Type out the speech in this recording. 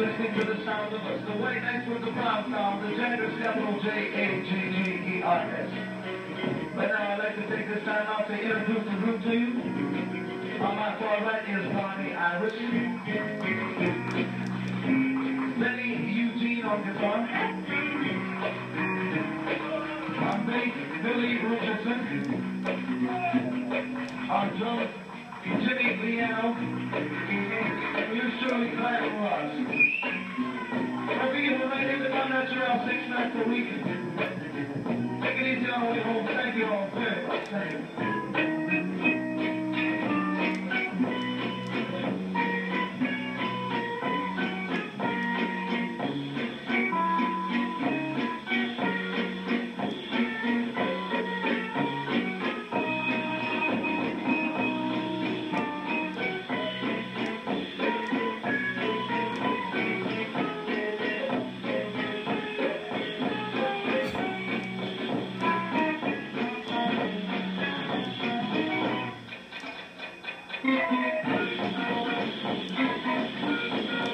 listening to the sound of us. The way next with the brown sound, the gender capital J-A-G-G-E-R-S. But now I'd like to take this time out to introduce the group to you. On my far right is Donnie Iris. Benny Eugene on guitar. On bass, Billy Richardson. On drums, Jimmy Liano. Take it easy on the way home. Thank you all very much. Thank you.